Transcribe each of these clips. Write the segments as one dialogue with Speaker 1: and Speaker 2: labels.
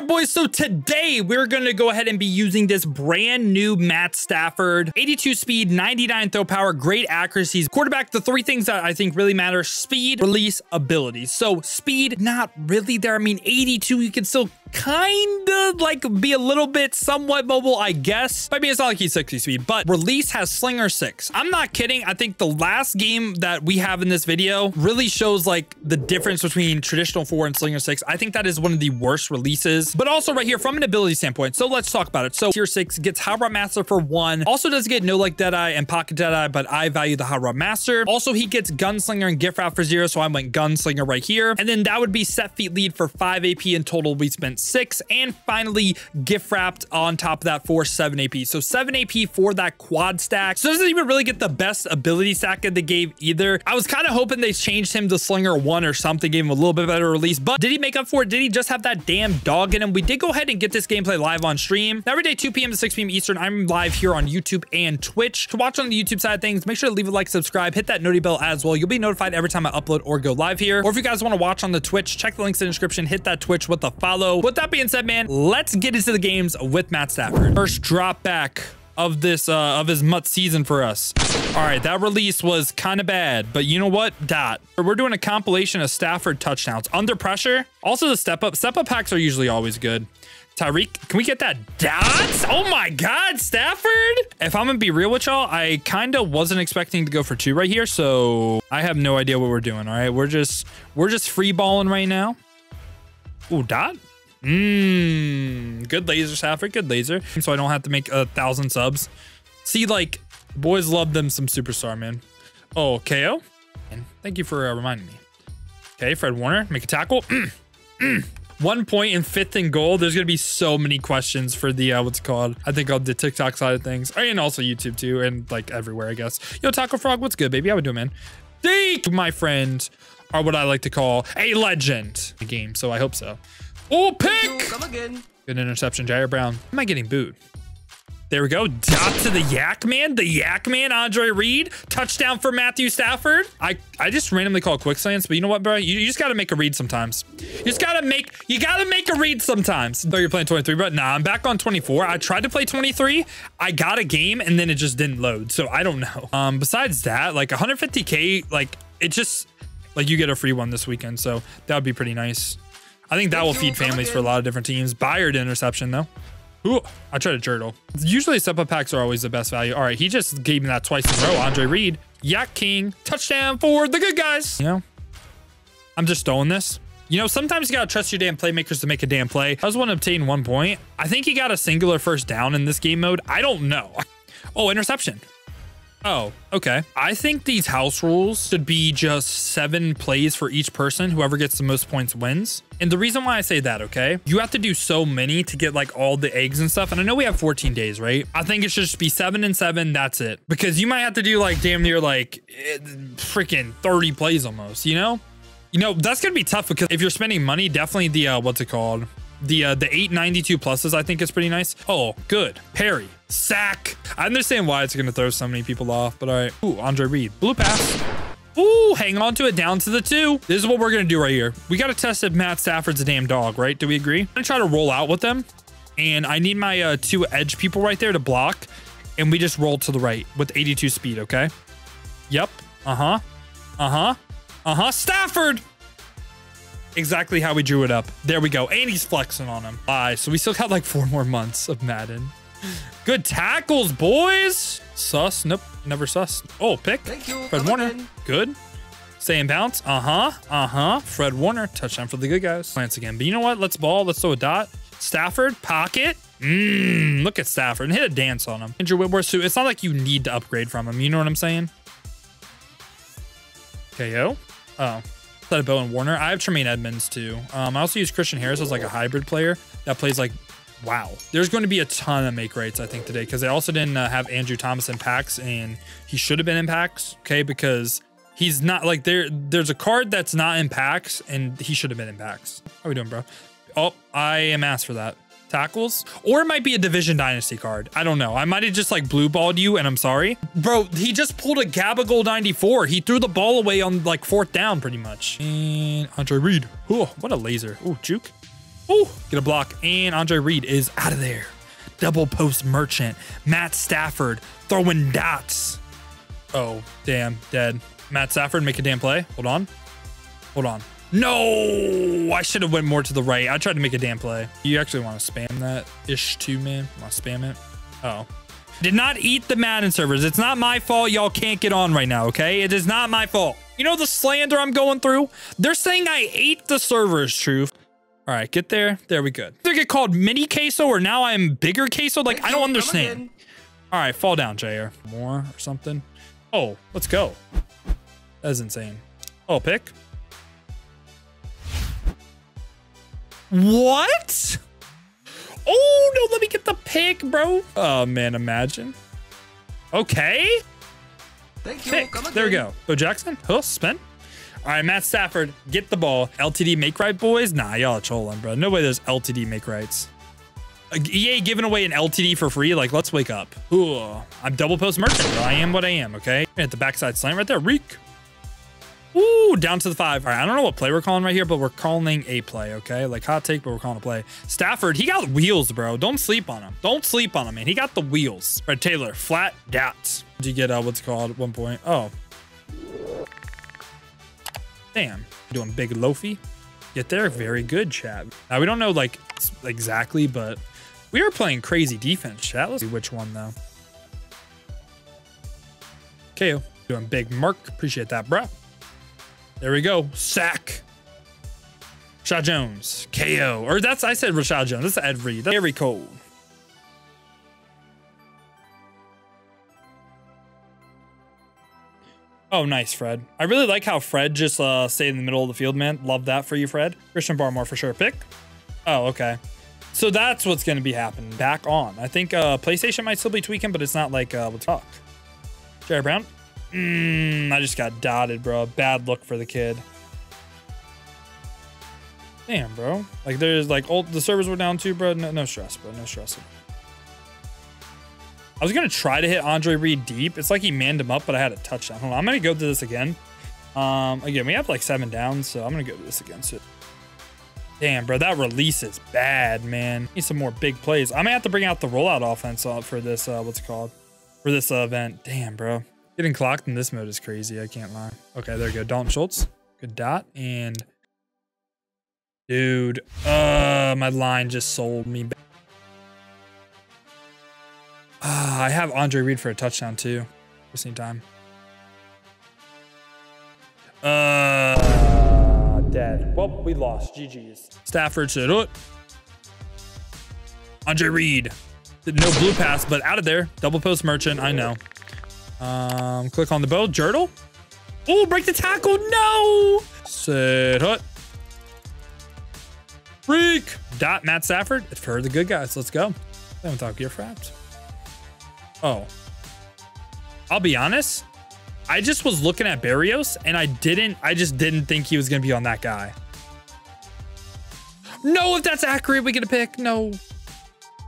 Speaker 1: right, boys, so today we're going to go ahead and be using this brand new Matt Stafford, 82 speed, 99 throw power, great accuracies. Quarterback, the three things that I think really matter, speed, release, ability. So speed, not really there. I mean, 82, you can still kind of like be a little bit somewhat mobile, I guess. I mean, it's not like he's 60 speed, but release has slinger six. I'm not kidding. I think the last game that we have in this video really shows like the difference between traditional four and slinger six. I think that is one of the worst releases, but also right here from an ability standpoint. So let's talk about it. So tier six gets Hot Rod Master for one. Also does get no like Deadeye and Pocket Deadeye, but I value the Hot Rod Master. Also, he gets Gunslinger and Gift Wrap for zero. So I went Gunslinger right here. And then that would be set feet lead for five AP in total. We spent six and finally gift wrapped on top of that for seven AP. So seven AP for that quad stack. So doesn't even really get the best ability stack that they gave either. I was kind of hoping they changed him to Slinger one or something, gave him a little bit better release, but did he make up for it? Did he just have that damn dog in him? We did go ahead and get this gameplay live on stream. Every day, 2 p.m. to 6 p.m. Eastern, I'm live here on YouTube and Twitch. To watch on the YouTube side of things, make sure to leave a like, subscribe, hit that noti bell as well. You'll be notified every time I upload or go live here. Or if you guys want to watch on the Twitch, check the links in the description, hit that Twitch with a follow. With that being said, man, let's get into the games with Matt Stafford. First drop back of this uh of his MUT season for us all right that release was kind of bad but you know what dot we're doing a compilation of stafford touchdowns under pressure also the step up step up packs are usually always good Tyreek, can we get that dots? Oh my God, Stafford. If I'm gonna be real with y'all, I kind of wasn't expecting to go for two right here. So I have no idea what we're doing. All right, we're just, we're just free balling right now. Ooh, dot. Mmm, good laser, Stafford, good laser. So I don't have to make a thousand subs. See, like, boys love them some superstar, man. Oh, KO? And thank you for uh, reminding me. Okay, Fred Warner, make a tackle. One point in fifth and goal. There's going to be so many questions for the, uh, what's called, I think on the TikTok side of things. And also YouTube too, and like everywhere, I guess. Yo, Taco Frog, what's good, baby? How we doing, man? Deke, my friend, are what I like to call a legend. Game, so I hope so. Oh, pick! Come again. Good interception, Jair Brown. Am I getting booed? There we go. Dot to the Yak Man. The Yak Man, Andre Reed. Touchdown for Matthew Stafford. I, I just randomly call quick slants, but you know what, bro? You, you just got to make a read sometimes. You just got to make, you got to make a read sometimes. Though you're playing 23, but nah, I'm back on 24. I tried to play 23. I got a game and then it just didn't load. So I don't know. Um, besides that, like 150K, like it just, like you get a free one this weekend. So that would be pretty nice. I think that will feed families for a lot of different teams. Bayard interception, though. Ooh, I tried a turtle. Usually step-up packs are always the best value. All right, he just gave me that twice in a row. Andre Reed, Yak King, touchdown for the good guys. You know, I'm just throwing this. You know, sometimes you gotta trust your damn playmakers to make a damn play. I just want to obtain one point. I think he got a singular first down in this game mode. I don't know. Oh, interception. Oh, okay. I think these house rules should be just seven plays for each person. Whoever gets the most points wins. And the reason why I say that, okay, you have to do so many to get like all the eggs and stuff. And I know we have 14 days, right? I think it should just be seven and seven. That's it. Because you might have to do like damn near like freaking 30 plays almost, you know? You know, that's going to be tough because if you're spending money, definitely the, uh, what's it called? The, uh, the 892 pluses, I think is pretty nice. Oh, good. Perry. Sack. I understand why it's going to throw so many people off, but all right. Ooh, Andre Reed. Blue pass. Ooh, hang on to it down to the two. This is what we're going to do right here. We got to test if Matt Stafford's a damn dog, right? Do we agree? I'm going to try to roll out with them. And I need my uh, two edge people right there to block. And we just roll to the right with 82 speed, okay? Yep. Uh-huh. Uh-huh. Uh-huh. Stafford! Exactly how we drew it up. There we go. And he's flexing on him. Bye. So we still got like four more months of Madden. Good tackles, boys. Sus. Nope. Never sus. Oh, pick. Thank you. Fred Warner. Again. Good. Stay in bounce. Uh-huh. Uh-huh. Fred Warner. Touchdown for the good guys. Plants again. But you know what? Let's ball. Let's throw a dot. Stafford. Pocket. Mmm. Look at Stafford. And hit a dance on him. Andrew Whitworth. So it's not like you need to upgrade from him. You know what I'm saying? KO. Oh. Instead of Bowen Warner. I have Tremaine Edmunds too. Um, I also use Christian Harris as like a hybrid player that plays like wow. There's going to be a ton of make rates, I think, today because they also didn't uh, have Andrew Thomas in packs, and he should have been in packs, okay? Because he's not like there. There's a card that's not in packs, and he should have been in packs. How are we doing, bro? Oh, I am asked for that. Tackles, or it might be a Division Dynasty card. I don't know. I might have just like blue balled you, and I'm sorry, bro. He just pulled a Gabagool 94. He threw the ball away on like fourth down, pretty much. And Andre Reed. Oh, what a laser. Oh, juke. Oh, get a block. And Andre Reed is out of there. Double post merchant. Matt Stafford throwing dots. Oh, damn. Dead. Matt Stafford, make a damn play. Hold on. Hold on. No, I should have went more to the right. I tried to make a damn play. You actually want to spam that ish too, man? Want to spam it? Oh. Did not eat the Madden servers. It's not my fault y'all can't get on right now, okay? It is not my fault. You know the slander I'm going through? They're saying I ate the servers, truth. All right, get there. There we go. They get called mini queso or now I'm bigger queso? Like, I don't understand. All right, fall down, JR. More or something. Oh, let's go. That's insane. Oh, pick. What? Oh, no, let me get the pick, bro. Oh, man, imagine. Okay.
Speaker 2: Thank you.
Speaker 1: Pick. There we go. Bo Jackson. Huh, spin. All right, Matt Stafford, get the ball. LTD make right, boys? Nah, y'all are trolling, bro. No way there's LTD make rights. EA giving away an LTD for free? Like, let's wake up. Ooh, I'm double post merchant, bro. I am what I am, okay? At the backside slam right there. Reek. Ooh, down to the five. All right, I don't know what play we're calling right here, but we're calling a play, okay? Like hot take, but we're calling a play. Stafford, he got wheels, bro. Don't sleep on him. Don't sleep on him, man. He got the wheels. All right, Taylor, flat dots. Did you get uh, what's called one point? Oh. Damn. Doing big loafy. Get there. Very good, chat. Now, we don't know, like, exactly, but we are playing crazy defense, chat. Let's see which one, though. KO. Doing big mark. Appreciate that, bro. There we go. Sack. Reshad Jones. KO. Or that's, I said Reshad Jones. That's Ed Reed. That's very cold. Oh, nice, Fred. I really like how Fred just uh, stayed in the middle of the field, man. Love that for you, Fred. Christian Barmore for sure. Pick. Oh, okay. So that's what's going to be happening. Back on. I think uh, PlayStation might still be tweaking, but it's not like, uh, what's up? Jerry Brown. Mmm, I just got dotted, bro. Bad look for the kid. Damn, bro. Like, there's like, old, the servers were down too, bro. No, no stress, bro. No stress. I was going to try to hit Andre Reed deep. It's like he manned him up, but I had a touchdown. Hold on. I'm going to go to this again. Um, again, we have like seven downs, so I'm going to go to this again. So, damn, bro, that release is bad, man. Need some more big plays. I'm to have to bring out the rollout offense uh, for this, uh, what's it called? For this uh, event. Damn, bro. Getting clocked in this mode is crazy. I can't lie. Okay, there we go. Dalton Schultz. Good dot. And dude, uh, my line just sold me. Uh, I have Andre Reed for a touchdown too. Wasting time. Uh, dead. Well, we lost. GG's. Stafford said, oh. Andre Reed. No blue pass, but out of there. Double post merchant. I know. Um, click on the bow. Jurtle. Oh, break the tackle. No. Sit hut. Freak. Dot Matt Stafford. For the good guys. Let's go. I haven't talked gear frapped. Oh. I'll be honest. I just was looking at Berrios and I didn't, I just didn't think he was going to be on that guy. No, if that's accurate, we get a pick. No.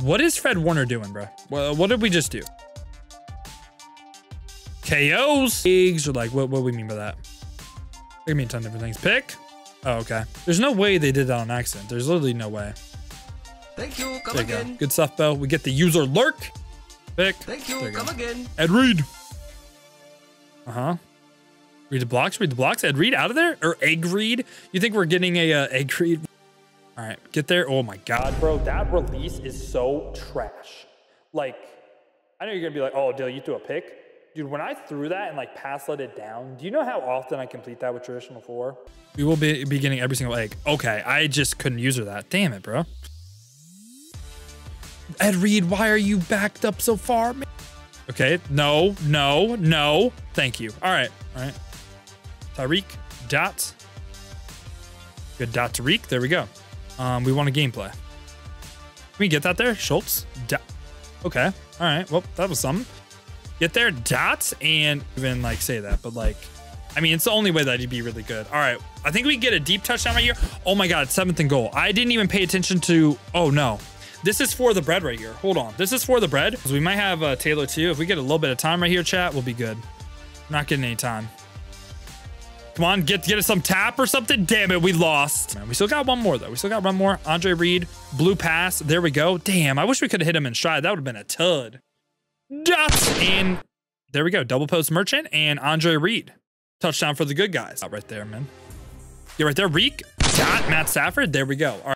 Speaker 1: What is Fred Warner doing, bro? Well, what did we just do? KOs. Eggs or like, what, what do we mean by that? It can mean a ton of different things. Pick. Oh, okay. There's no way they did that on accident. There's literally no way.
Speaker 2: Thank you. Come
Speaker 1: there you
Speaker 2: again.
Speaker 1: go. Good stuff, Bell. We get the user lurk. Pick.
Speaker 2: Thank you.
Speaker 1: You
Speaker 2: Come
Speaker 1: go.
Speaker 2: again.
Speaker 1: Ed Reed. Uh huh. Read the blocks. Read the blocks. Ed Reed out of there or egg Reed? You think we're getting a uh, egg Reed? All right, get there. Oh my God, bro, that release is so trash. Like, I know you're gonna be like, oh, Dyl, you threw a pick. Dude, when I threw that and like pass let it down, do you know how often I complete that with traditional four? We will be, be getting every single egg. Okay, I just couldn't use her that. Damn it, bro. Ed Reed, why are you backed up so far, man? Okay, no, no, no. Thank you. All right, all right. Tyreek, dot. Good dot Tyreek. There we go. Um, we want a gameplay. Can we get that there? Schultz. Dot. Okay. All right. Well, that was something. Get there, dots and even like say that, but like, I mean, it's the only way that he'd be really good. All right. I think we get a deep touchdown right here. Oh my God, seventh and goal. I didn't even pay attention to. Oh no. This is for the bread right here. Hold on. This is for the bread. So we might have uh, Taylor too. If we get a little bit of time right here, chat, we'll be good. Not getting any time. Come on, get get us some tap or something. Damn it, we lost. Man, we still got one more though. We still got one more. Andre Reed, blue pass. There we go. Damn, I wish we could have hit him in stride. That would have been a tud. Dots and there we go. Double post merchant and Andre Reed. Touchdown for the good guys. Out right there, man. Get right there. Reek. Got Matt Stafford. There we go. All right.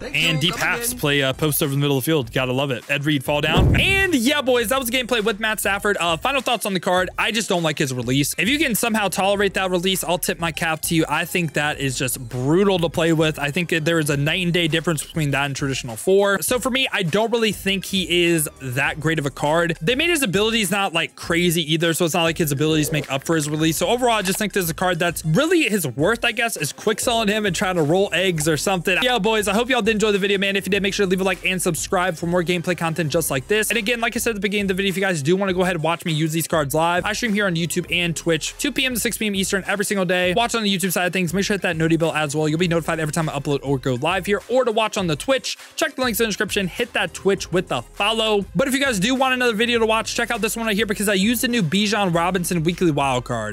Speaker 1: And deep
Speaker 2: in.
Speaker 1: play uh, post over the middle of the field. Gotta love it. Ed Reed fall down. And yeah, boys, that was a gameplay with Matt Stafford. Uh, final thoughts on the card. I just don't like his release. If you can somehow tolerate that release, I'll tip my cap to you. I think that is just brutal to play with. I think there is a night and day difference between that and traditional four. So for me, I don't really think he is that great of a card. They made his abilities not like crazy either. So it's not like his abilities make up for his release. So overall, I just think there's a card that's really his worth, I guess, is quick selling him and trying to roll eggs or something. Yeah, boys, I hope y'all did enjoy the video, man. If you did, make sure to leave a like and subscribe for more gameplay content just like this. And again, like I said at the beginning of the video, if you guys do want to go ahead and watch me use these cards live, I stream here on YouTube and Twitch, 2 p.m. to 6 p.m. Eastern every single day. Watch on the YouTube side of things. Make sure to hit that noti bell as well. You'll be notified every time I upload or go live here. Or to watch on the Twitch, check the links in the description. Hit that Twitch with the follow. But if you guys do want another video to watch, check out this one right here because I used the new Bijan Robinson weekly wild card.